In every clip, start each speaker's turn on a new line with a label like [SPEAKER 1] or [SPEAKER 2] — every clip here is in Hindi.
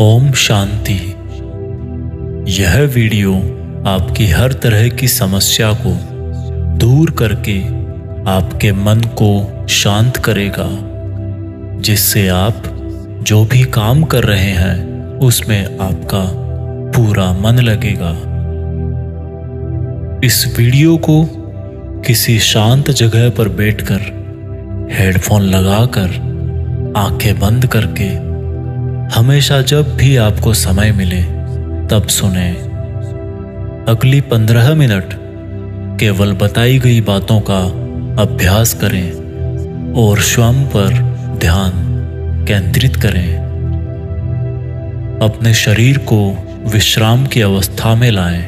[SPEAKER 1] ओम शांति। यह वीडियो आपकी हर तरह की समस्या को दूर करके आपके मन को शांत करेगा, जिससे आप जो भी काम कर रहे हैं, उसमें आपका पूरा मन लगेगा। इस वीडियो को किसी शांत जगह पर बैठकर हेडफोन लगाकर, आँखें बंद करके, हमेशा जब भी आपको समय मिले, तब सुने। अगली पंद्रह मिनट केवल बताई गई बातों का अभ्यास करें और स्वयं पर ध्यान केंद्रित करें। अपने शरीर को विश्राम की अवस्था में लाएँ,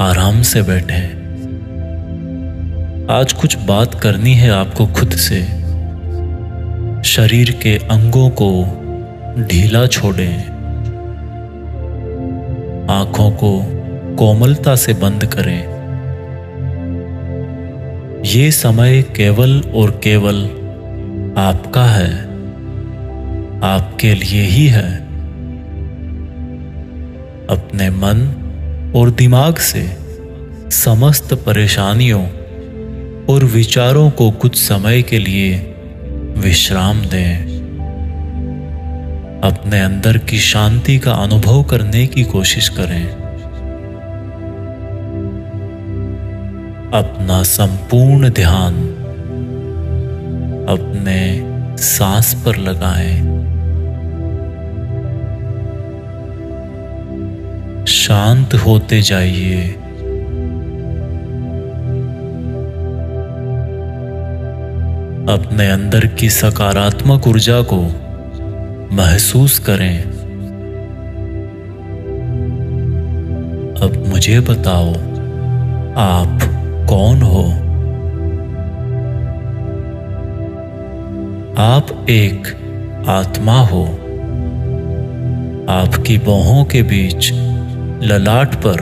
[SPEAKER 1] आराम से बैठें। आज कुछ बात करनी है आपको खुद से। शरीर के अंगों को ढीला छोड़ें। आँखों को कोमलता से बंद करें। ये समय केवल और केवल आपका है। आपके लिए ही है। अपने मन और दिमाग से समस्त परेशानियों और विचारों को कुछ समय के लिए विश्राम दें। अपने अंदर की शांति का अनुभव करने की कोशिश करें। अपना संपूर्ण ध्यान अपने सांस पर लगाएँ। शांत होते जाइए। अपने अंदर की सकारात्मक ऊर्जा को महसूस करें। अब मुझे बताओ, आप कौन हो? आप एक आत्मा हो। आपकी बाहों के बीच ललाट पर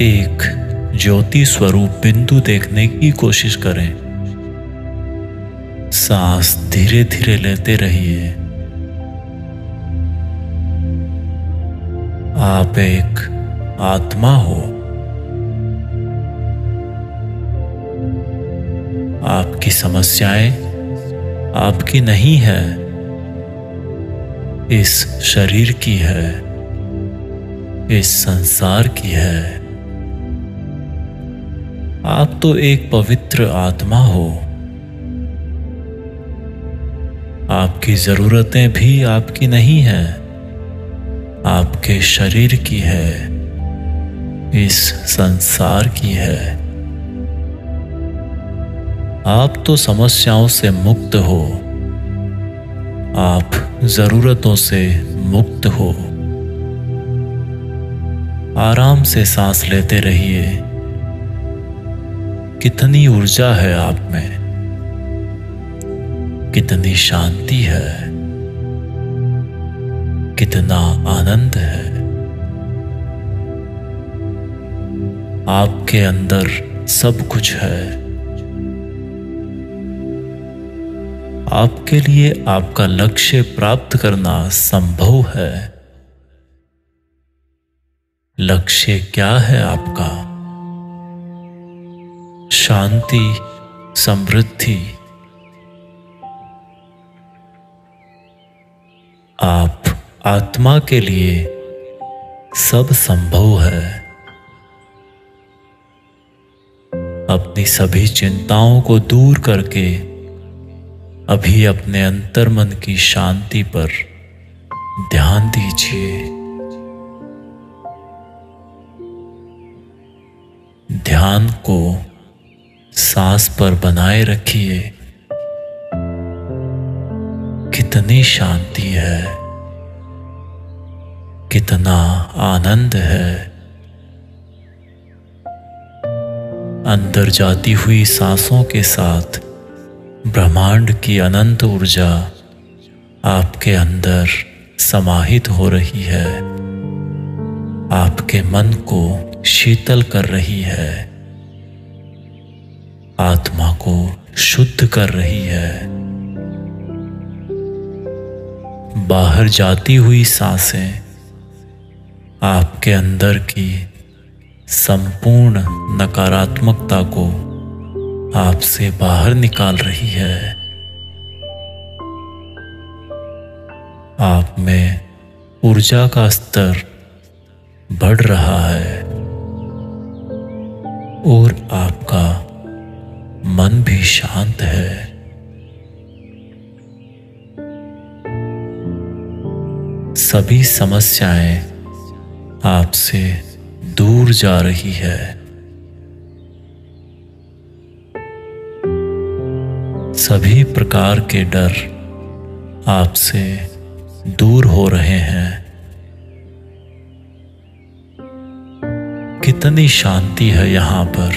[SPEAKER 1] एक ज्योति स्वरूप बिंदु देखने की कोशिश करें। सांस धीरे धीरे लेते रहिए। आप एक आत्मा हो। आपकी समस्याएँ आपकी नहीं है, इस शरीर की है, इस संसार की है। आप तो एक पवित्र आत्मा हो। आपकी जरूरतें भी आपकी नहीं है, आपके शरीर की है, इस संसार की है। आप तो समस्याओं से मुक्त हो, आप जरूरतों से मुक्त हो। आराम से सांस लेते रहिए, कितनी ऊर्जा है आप में। कितनी शांति है, कितना आनंद है। आपके अंदर सब कुछ है। आपके लिए आपका लक्ष्य प्राप्त करना संभव है। लक्ष्य क्या है आपका? शांति, समृद्धि आप आत्मा के लिए सब संभव है। अपनी सभी चिंताओं को दूर करके, अभी अपने अंतर मन की शांति पर ध्यान दीजिए। ध्यान को सांस पर बनाए रखिए। कितनी शांति है, कितना आनंद है। अंदर जाती हुई सांसों के साथ ब्रह्मांड की अनंत ऊर्जा आपके अंदर समाहित हो रही है। आपके मन को शीतल कर रही है। आत्मा को शुद्ध कर रही है। बाहर जाती हुई साँसें आपके अंदर की संपूर्ण नकारात्मकता को आपसे बाहर निकाल रही है। आप में ऊर्जा का स्तर बढ़ रहा है और आपका मन भी शांत है। सभी समस्याएँ आपसे दूर जा रही है। सभी प्रकार के डर आपसे दूर हो रहे हैं। कितनी शांति है यहाँ पर।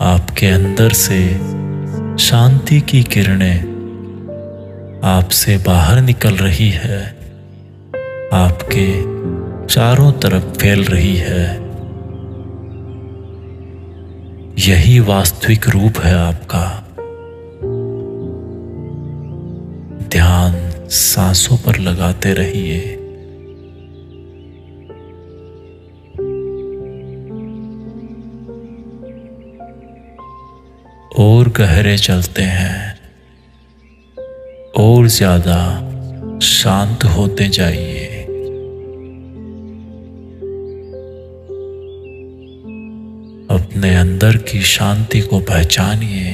[SPEAKER 1] आपके अंदर से शांति की किरणें आपसे बाहर निकल रही है। आपके चारों तरफ़ फैल रही है। यही वास्तविक रूप है आपका। ध्यान सांसों पर लगाते रहिए। और गहरे चलते हैं, और ज़्यादा शांत होते जाइए। अपने अंदर की शांति को पहचानिए।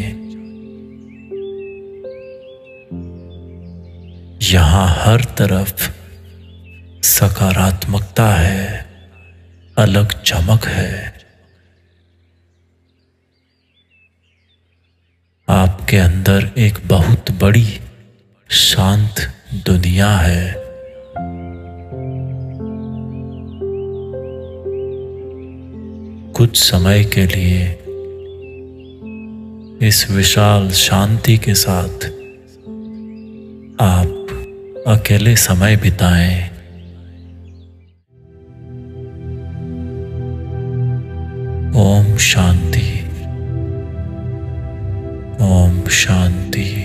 [SPEAKER 1] यहाँ हर तरफ़ सकारात्मकता है, अलग चमक है। आपके अंदर एक बहुत बड़ी, शांत दुनिया है। कुछ समय के लिए, इस विशाल शांति के साथ, आप अकेले समय बिताएँ। ओम शांति। शांति।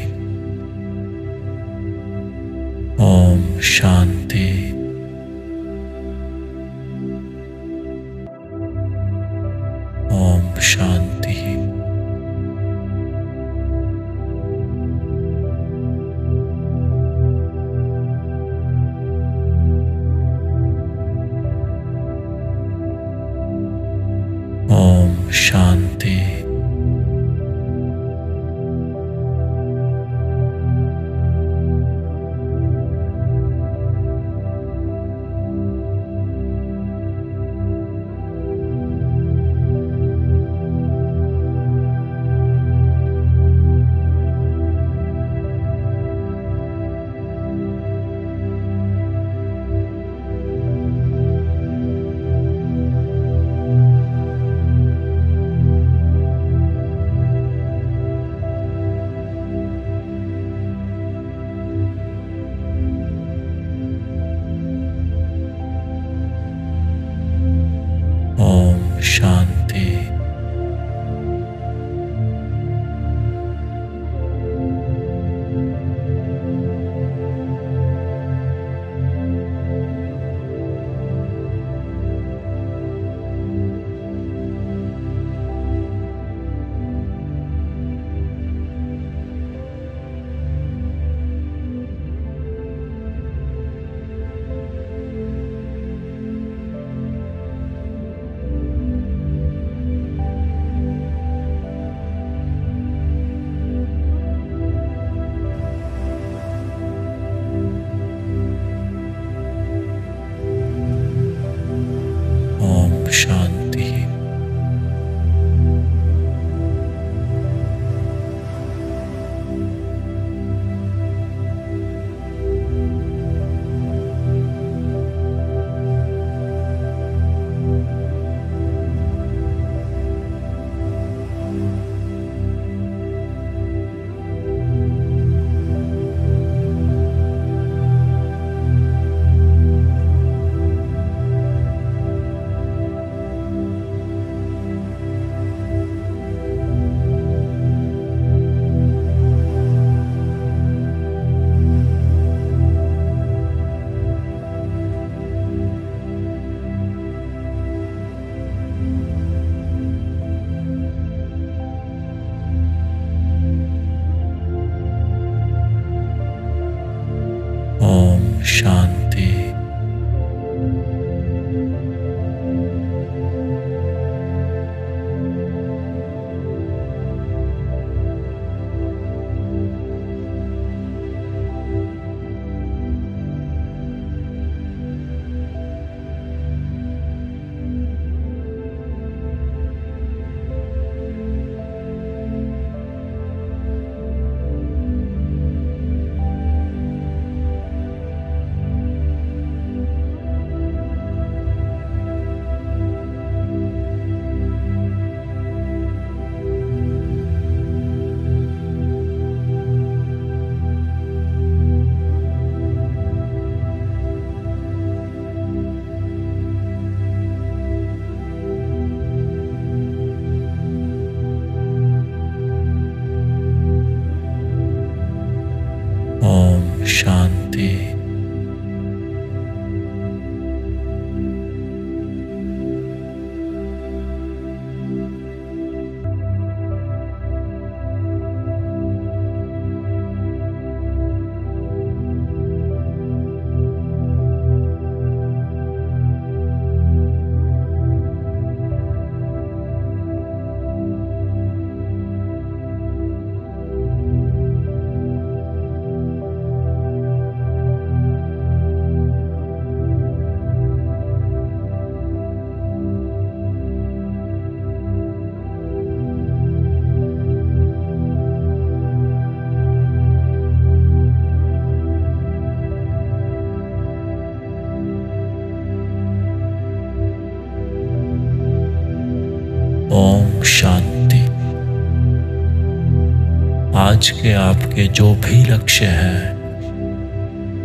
[SPEAKER 1] आज के आपके जो भी लक्ष्य हैं,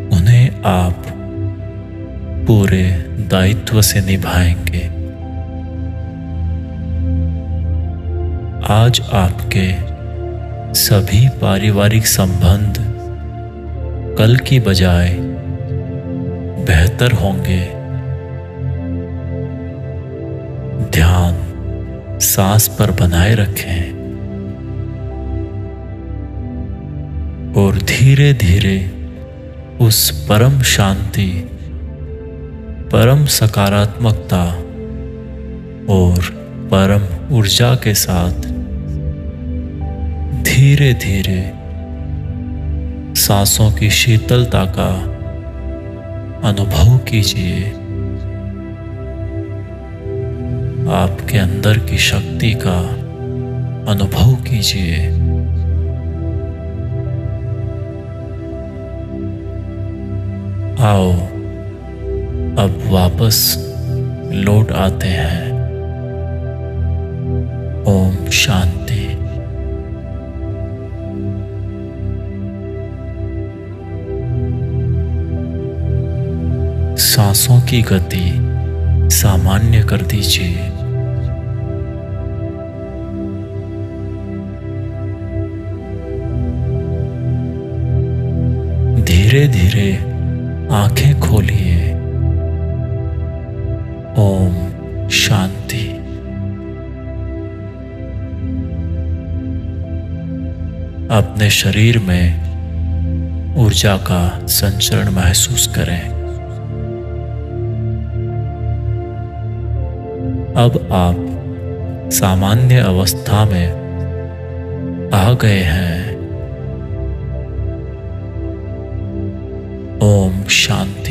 [SPEAKER 1] उन्हें आप पूरे दायित्व से निभाएँगे। आज आपके सभी पारिवारिक संबंध कल की बजाय बेहतर होंगे। ध्यान, सांस पर बनाए रखें। धीरे धीरे उस परम शांति, परम सकारात्मकता और परम ऊर्जा के साथ धीरे धीरे सांसों की शीतलता का अनुभव कीजिए। आपके अंदर की शक्ति का अनुभव कीजिए। आओ, अब वापस लौट आते हैं। ओम शांति। सांसों की गति सामान्य कर दीजिए। धीरे धीरे आँखें खोलिए। ओम शांति। अपने शरीर में ऊर्जा का संचरण महसूस करें। अब आप सामान्य अवस्था में आ गए हैं। शांति।